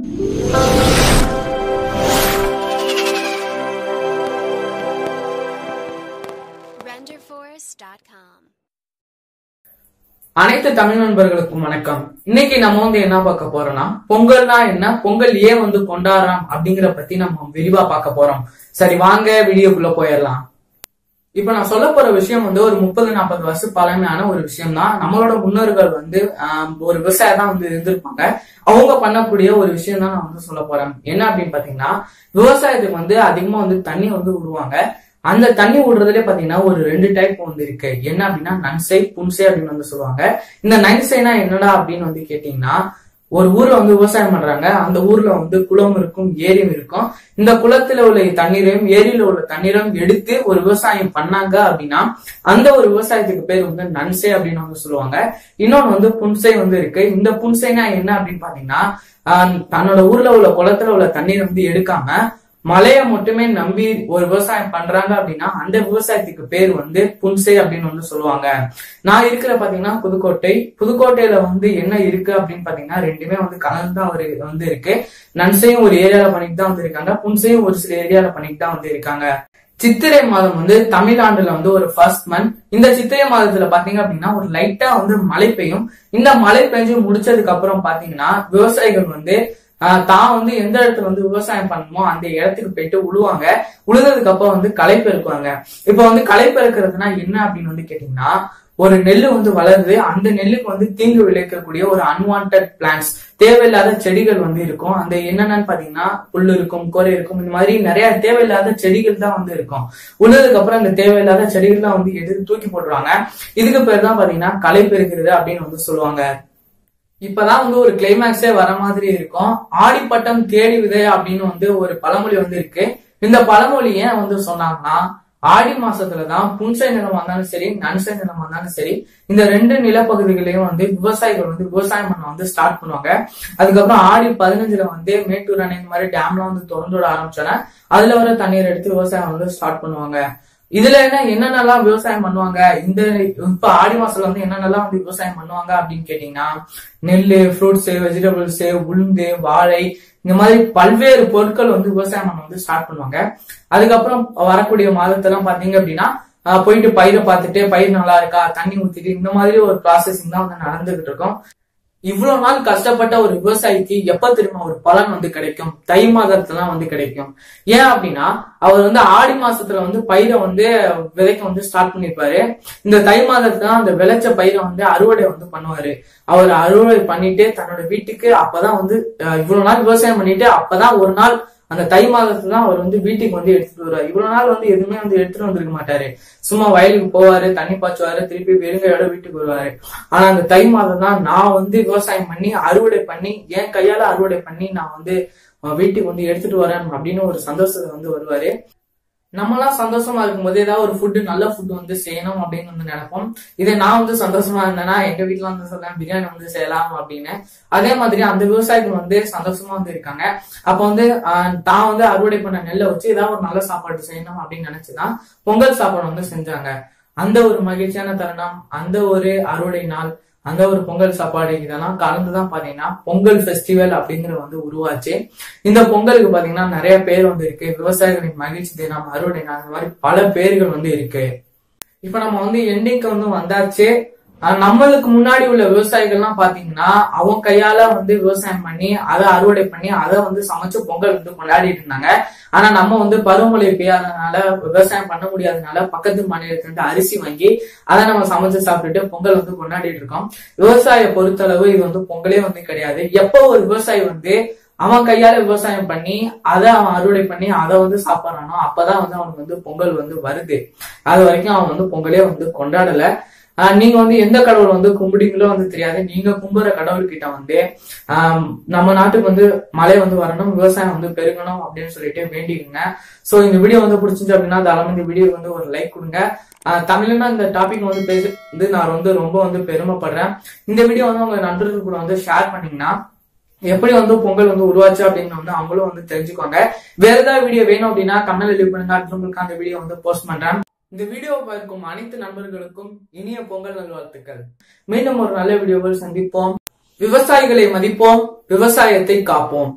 அனைத்து தமிழ் நண்பர்களுக்கும் வணக்கம். இன்னைக்கு நம்ம வந்து என்ன பார்க்க போறோம்னா பொங்கல்னா என்ன? பொங்கல் ஏன் வந்து கொண்டாடுறோம் அப்படிங்கிற பத்தி நம்ம விரிவா பார்க்க போறோம். சரி வாங்க வீடியோக்குள்ள போயிடலாம். இப்ப நான் சொல்ல போற விஷயம் வந்து ஒரு முப்பது நாற்பது வருஷம் பழமையான ஒரு விஷயம் தான் நம்மளோட முன்னோர்கள் வந்து ஆஹ், ஒரு விவசாயதான் வந்து இருந்திருப்பாங்க. அவங்க பண்ணக்கூடிய ஒரு விஷயம் தான் நான் வந்து சொல்ல போறேன். என்ன அப்படின்னு பாத்தீங்கன்னா விவசாயத்துக்கு வந்து அதிகமா வந்து தண்ணி வந்து விடுவாங்க அந்த தண்ணி விடுறதுலே பாத்தீங்கன்னா ஒரு ரெண்டு டைப் வந்து இருக்கு. என்ன அப்படின்னா நன்சை புன்சை அப்படின்னு வந்து சொல்லுவாங்க. இந்த நன்சைனா என்னடா அப்படின்னு வந்து கேட்டீங்கன்னா ஒரு ஊர்ல வந்து விவசாயம் பண்றாங்க. அந்த ஊர்ல வந்து குளம் இருக்கும் ஏரியும் இருக்கும். இந்த குளத்துல உள்ள தண்ணீரையும் ஏரியில உள்ள தண்ணீரையும் எடுத்து ஒரு விவசாயம் பண்ணாங்க அப்படின்னா அந்த ஒரு விவசாயத்துக்கு பேர் வந்து நன்சை அப்படின்னு வந்து சொல்லுவாங்க. இன்னொன்னு வந்து புன்சை வந்து இருக்கு. இந்த புன்சைனா என்ன அப்படின்னு பாத்தீங்கன்னா தன்னோட ஊர்ல உள்ள குளத்துல உள்ள தண்ணீரை வந்து எடுக்காம மழையை மட்டுமே நம்பி ஒரு விவசாயம் பண்றாங்க அப்படின்னா அந்த விவசாயத்துக்கு பேர் வந்து புன்சை அப்படின்னு வந்து சொல்லுவாங்க. நான் இருக்கிற பாத்தீங்கன்னா புதுக்கோட்டை. புதுக்கோட்டையில வந்து என்ன இருக்கு அப்படின்னு பாத்தீங்கன்னா ரெண்டுமே வந்து கலந்து ஒரு வந்து இருக்கு. நன்சையும் ஒரு ஏரியால பண்ணிட்டு தான் வந்து இருக்காங்க புன்சையும் ஒரு சில ஏரியால பண்ணிட்டு தான் வந்து இருக்காங்க சித்திரை மாதம் வந்து தமிழ்நாட்டுல வந்து ஒரு ஃபர்ஸ்ட் மந்த் இந்த சித்திரை மாதத்துல பாத்தீங்க அப்படின்னா ஒரு லைட்டா வந்து மழை பெய்யும். இந்த மழை பெஞ்சு முடிச்சதுக்கு அப்புறம் பாத்தீங்கன்னா விவசாயிகள் வந்து தான் வந்து எந்த இடத்துல வந்து விவசாயம் பண்ணணுமோ அந்த இடத்துக்கு போயிட்டு உழுவாங்க. உழுதுக்கு அப்புறம் வந்து களைப்பு இருக்குவாங்க இப்ப வந்து களைப்பு இருக்கிறதுனா என்ன அப்படின்னு வந்து கேட்டீங்கன்னா ஒரு நெல்லு வந்து வளருது அந்த நெல்லுக்கு வந்து தீங்கு விளைவிக்கக்கூடிய ஒரு அன்வான்ட் பிளான்ஸ் தேவையில்லாத செடிகள் வந்து இருக்கும். அந்த என்னென்னு பாத்தீங்கன்னா புல் இருக்கும் கோரை இருக்கும் இந்த மாதிரி நிறைய தேவையில்லாத செடிகள் தான் வந்து இருக்கும். உள்ளதுக்கு அப்புறம் அந்த தேவையில்லாத செடிகள் தான் வந்து எடுத்து தூக்கி போடுறாங்க இதுக்கு பேர் தான் பாத்தீங்கன்னா களை பெருகிறது அப்படின்னு வந்து சொல்லுவாங்க. இப்பதான் வந்து ஒரு கிளைமேக்ஸே வர மாதிரி இருக்கும். ஆடிப்பட்டம் தேடி விதை அப்படின்னு வந்து ஒரு பழமொழி வந்து இருக்கு. இந்த பழமொழி ஏன் வந்து சொன்னாங்கன்னா ஆடி மாசத்துலதான் புன்சை நிலமா இருந்தாலும் சரி நன்சை நிலமா இருந்தாலும் சரி இந்த ரெண்டு நிலப்பகுதிகளையும் வந்து விவசாயிகள் வந்து விவசாயம் பண்ண வந்து ஸ்டார்ட் பண்ணுவாங்க. அதுக்கப்புறம் ஆடி பதினஞ்சுல வந்து மேட்டூர் அணை இந்த மாதிரி டேம்லாம் வந்து திறந்து விட ஆரம்பிச்சோன்னா அதுல வர தண்ணீர் எடுத்து விவசாயம் வந்து ஸ்டார்ட் பண்ணுவாங்க. இதுல என்ன என்னென்னலாம் விவசாயம் பண்ணுவாங்க? இந்த இப்ப ஆடி மாசத்துல வந்து என்னென்னலாம் வந்து விவசாயம் பண்ணுவாங்க அப்படின்னு கேட்டீங்கன்னா நெல்லு ஃப்ரூட்ஸ் வெஜிடபிள்ஸ் உளுந்து வாழை இந்த மாதிரி பல்வேறு பொருட்கள் வந்து விவசாயம் பண்ண வந்து ஸ்டார்ட் பண்ணுவாங்க. அதுக்கப்புறம் வரக்கூடிய மாதத்தெல்லாம் பாத்தீங்க அப்படின்னா ஆஹ் போயிட்டு பயிரை பார்த்துட்டு பயிர் நல்லா இருக்கா தண்ணி ஊத்திட்டு இந்த மாதிரி ஒரு ப்ராசஸிங் தான் வந்து நடந்துகிட்டு இருக்கும். இவ்வளவு நாள் கஷ்டப்பட்ட ஒரு விவசாயிக்கு எப்ப திரும்ப ஒரு பலன் வந்து கிடைக்கும்? தை மாதத்துல வந்து கிடைக்கும். ஏன் அப்படின்னா அவர் வந்து ஆடி மாசத்துல வந்து பயிரை வந்து விதைக்க வந்து ஸ்டார்ட் பண்ணிருப்பாரு. இந்த தை மாதத்துல அந்த விளைச்ச பயிரை வந்து அறுவடை வந்து பண்ணுவாரு. அவர் அறுவடை பண்ணிட்டு தன்னோட வீட்டுக்கு அப்பதான் வந்து அஹ், இவ்வளவு நாள் விவசாயம் பண்ணிட்டு அப்பதான் ஒரு நாள் அந்த தை மாதத்துல தான் அவர் வந்து வீட்டுக்கு வந்து எடுத்துட்டு வருவார். இவ்வளவு நாள் வந்து எதுவுமே வந்து எடுத்துட்டு வந்திருக்க மாட்டாரு. சும்மா வயலுக்கு போவாரு தண்ணி பாய்ச்சுவாரு திருப்பி வெறுங்கையோட வீட்டுக்கு வருவாரு. ஆனா அந்த தை மாதம் தான் நான் வந்து விவசாயம் பண்ணி அறுவடை பண்ணி என் கையால அறுவடை பண்ணி நான் வந்து வீட்டுக்கு வந்து எடுத்துட்டு வரேன் அப்படின்னு ஒரு சந்தோஷத்தை வந்து வருவாரு. நம்மளாம் சந்தோஷமா இருக்கும்போது ஏதாவது ஒரு ஃபுட்டு நல்ல ஃபுட் வந்து செய்யணும் அப்படின்னு வந்து நினைப்போம். இதே நான் வந்து சந்தோஷமா இருந்தேன்னா எங்க வீட்டுல வந்து சொல்றேன் பிரியாணி வந்து செய்யலாம் அப்படின்னு. அதே மாதிரி அந்த விவசாயிகள் வந்து சந்தோஷமா வந்து இருக்காங்க. அப்ப வந்து ஆஹ், தான் வந்து அறுவடை பண்ண நெல்லை வச்சு ஏதாவது ஒரு நல்ல சாப்பாடு செய்யணும் அப்படின்னு நினைச்சுதான் பொங்கல் சாப்பாடு வந்து செஞ்சாங்க. அந்த ஒரு மகிழ்ச்சியான தருணம் அந்த ஒரு அறுவடை நாள் அந்த ஒரு பொங்கல் சாப்பாடு இதெல்லாம் கலந்துதான் பாத்தீங்கன்னா பொங்கல் ஃபெஸ்டிவல் அப்படிங்கிறது வந்து உருவாச்சு. இந்த பொங்கலுக்கு பாத்தீங்கன்னா நிறைய பேர் வந்து இருக்கு. விவசாயிகளின் மகிழ்ச்சி தினம் அறுவடை அந்த மாதிரி பல பேர்கள் வந்து இருக்கு. இப்ப நம்ம வந்து எண்டிங்க்கு வந்து வந்தாச்சு. நம்மளுக்கு முன்னாடி உள்ள விவசாயிகள்லாம் பாத்தீங்கன்னா அவங்க கையால வந்து விவசாயம் பண்ணி அதை அறுவடை பண்ணி அதை வந்து சமைச்சு பொங்கல் வந்து கொண்டாடிட்டு இருந்தாங்க. ஆனா நம்ம வந்து பருவமழை பெய்யாதனால விவசாயம் பண்ண முடியாதனால பக்கத்து மாநிலத்துல இருந்து அரிசி வாங்கி அதை நம்ம சமைச்சு சாப்பிட்டுட்டு பொங்கல் வந்து கொண்டாடிட்டு இருக்கோம். விவசாய பொறுத்தளவு இது வந்து பொங்கலே வந்து கிடையாது. எப்போ ஒரு விவசாயி வந்து அவன் கையால விவசாயம் பண்ணி அதை அவன் அறுவடை பண்ணி அதை வந்து சாப்பிட்றானோ அப்பதான் வந்து அவனுக்கு வந்து பொங்கல் வந்து வருது. அது வரைக்கும் அவன் வந்து பொங்கலே வந்து கொண்டாடல. நீங்க வந்து எந்த கடவுள் வந்து கும்பிடுங்களோ வந்து தெரியாது. நீங்க கும்புற கடவுள் கிட்ட வந்து நம்ம நாட்டுக்கு வந்து மழை வந்து வரணும் விவசாயம் வந்து பெருகணும் அப்படின்னு சொல்லிட்டு வேண்டிக்கோங்க. சோ இந்த வீடியோ வந்து பிடிச்சிருந்து அப்படின்னா தாராளம் இந்த வீடியோ வந்து ஒரு லைக் கொடுங்க. தமிழ்னா இந்த டாபிக் வந்து பேசுறது. வந்து நான் வந்து ரொம்ப வந்து பெருமைப்படுறேன். இந்த வீடியோ வந்து உங்க நண்பர்கள் கூட வந்து ஷேர் பண்ணீங்கன்னா எப்படி வந்து பொங்கல் வந்து உருவாச்சு அப்படின்னு வந்து அவங்களும் வந்து தெரிஞ்சுக்கோங்க. வேற ஏதாவது வீடியோ வேணும் அப்படின்னா கமெண்ட்ல லீவ் பண்ணுங்க. அடுத்து அந்த வீடியோ வந்து போஸ்ட் பண்றேன். இந்த வீடியோவை பார்க்கும் அனைத்து நண்பர்களுக்கும் இனிய பொங்கல் நல்வாழ்த்துக்கள். மீண்டும் ஒரு நல்ல வீடியோவில் சந்திப்போம். விவசாயிகளை மதிப்போம். விவசாயத்தை காப்போம்.